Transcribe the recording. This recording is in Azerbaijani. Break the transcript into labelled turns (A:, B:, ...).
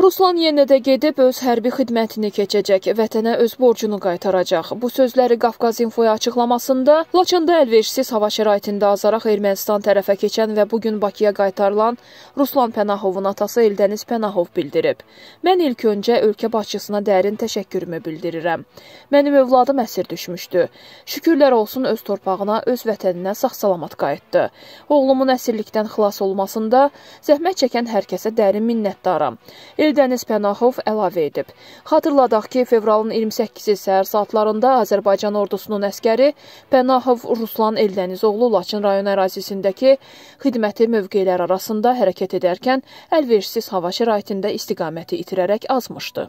A: Ruslan yenə də gedib öz hərbi xidmətini keçəcək, vətənə öz borcunu qaytaracaq. Bu sözləri Qafqaz İnfoya açıqlamasında Laçında əlverişsiz hava şəraitində azaraq Ermənistan tərəfə keçən və bugün Bakıya qaytarılan Ruslan Pənahovun atası Eldəniz Pənahov bildirib. Mən ilk öncə ölkə başçısına dərin təşəkkürümü bildirirəm. Mənim övladım əsir düşmüşdü. Şükürlər olsun öz torpağına, öz vətəninə sağ-salamat qayıtdı. Oğlumun əsirlikdən xilas olmasında zəhmət çəkən hər kəsə dərin minnətdaram. Eldəniz Pənahov əlavə edib. Xatırladaq ki, fevralın 28-i səhər saatlarında Azərbaycan ordusunun əskəri Pənahov Ruslan Eldənizoğlu Laçın rayon ərazisindəki xidməti mövqelər arasında hərəkət edərkən əlverişsiz hava şəraitində istiqaməti itirərək azmışdı.